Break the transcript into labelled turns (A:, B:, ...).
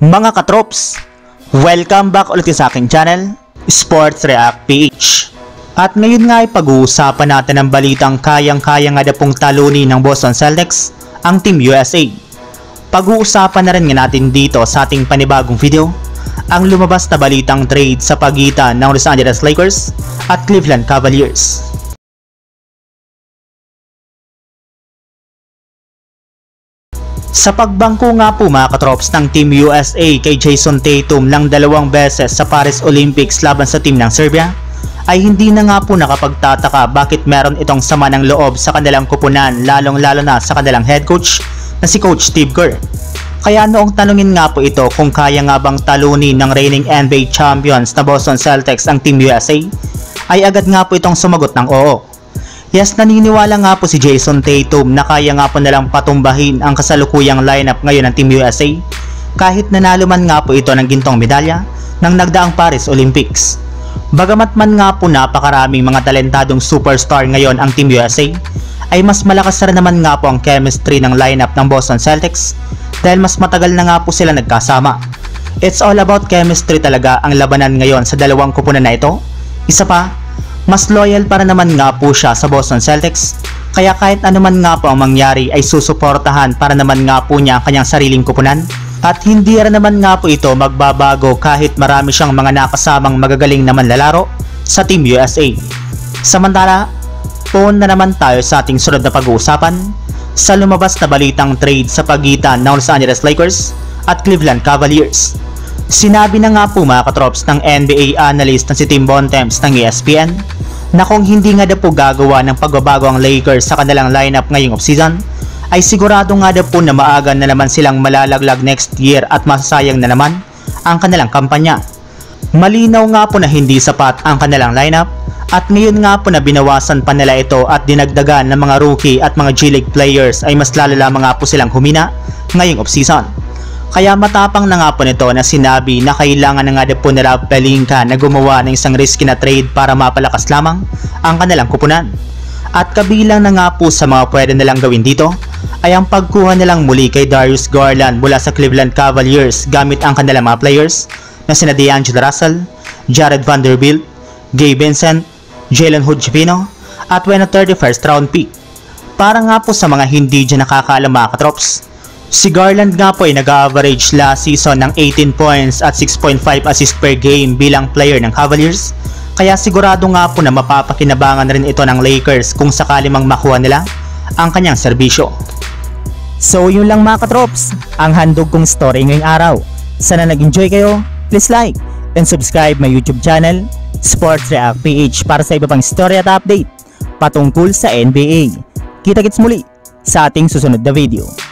A: Mga katrops, welcome back ulit sa aking channel, Sports React PH. At ngayon nga ay pag-uusapan natin ang balitang kayang-kaya nga na pong talunin ng Boston Celtics, ang Team USA. Pag-uusapan na rin nga natin dito sa ating panibagong video, ang lumabas na balitang trade sa pagitan ng Los Angeles Lakers at Cleveland Cavaliers. Sa pagbangko nga po mga katrops ng Team USA kay Jason Tatum ng dalawang beses sa Paris Olympics laban sa team ng Serbia, ay hindi na nga po nakapagtataka bakit meron itong sama ng loob sa kanilang kupunan lalong lalo na sa kanilang head coach na si Coach Steve Kerr. Kaya noong tanungin nga po ito kung kaya nga bang talunin ng reigning NBA champions na Boston Celtics ang Team USA, ay agad nga po itong sumagot ng oo. Yes, naniniwala nga po si Jason Tatum na kaya nga po nalang patumbahin ang kasalukuyang lineup ngayon ng Team USA kahit nanalo man nga po ito ng gintong medalya ng nagdaang Paris Olympics. Bagamat man nga po napakaraming mga talentadong superstar ngayon ang Team USA, ay mas malakas na naman nga po ang chemistry ng lineup ng Boston Celtics dahil mas matagal na nga po sila nagkasama. It's all about chemistry talaga ang labanan ngayon sa dalawang kupunan na ito. Isa pa, mas loyal para naman nga po siya sa Boston Celtics. Kaya kahit anuman nga po ang mangyari ay susuportahan para naman nga po niya ang kanyang sariling kupunan. At hindi rin naman nga po ito magbabago kahit marami siyang mga nakasamang magagaling naman lalaro sa Team USA. Samantala, phone na naman tayo sa ating sunod na pag-uusapan sa lumabas na balitang trade sa pagitan ng Los Angeles Lakers at Cleveland Cavaliers. Sinabi na nga po mga katrops ng NBA analyst na si Tim Bontemps ng ESPN na kung hindi nga daw po gagawa ng pagbabago ang Lakers sa kanilang lineup ngayong offseason, ay sigurado nga daw po na maaga na naman silang malalaglag next year at masasayang na naman ang kanilang kampanya. Malinaw nga po na hindi sapat ang kanilang lineup at ngayon nga po na binawasan pa nila ito at dinagdagan ng mga rookie at mga G-League players ay mas lalala nga po silang humina ngayong offseason. Kaya matapang na nga po nito na sinabi na kailangan na nga po nila Pelinka na gumawa ng isang risky na trade para mapalakas lamang ang kanilang kupunan. At kabilang na nga po sa mga pwede nilang gawin dito ay ang pagkuha nilang muli kay Darius Garland mula sa Cleveland Cavaliers gamit ang kanilang mga players na sina D'Angelo Russell, Jared Vanderbilt, Gabe Vincent, Jalen Hood-Chipino at when a 31st round pick. Para nga po sa mga hindi dyan nakakaalam mga katrops, Si Garland nga po ay nag-average last season ng 18 points at 6.5 assist per game bilang player ng Cavaliers. Kaya sigurado nga po na mapapakinabangan rin ito ng Lakers kung sakali mang makuha nila ang kanyang serbisyo.
B: So yun lang mga katrops, ang handog kong story ngayong araw. Sana nag-enjoy kayo, please like and subscribe my YouTube channel, Sports React PH para sa iba pang story at update patungkol sa NBA. Kita-kits muli sa ating susunod na video.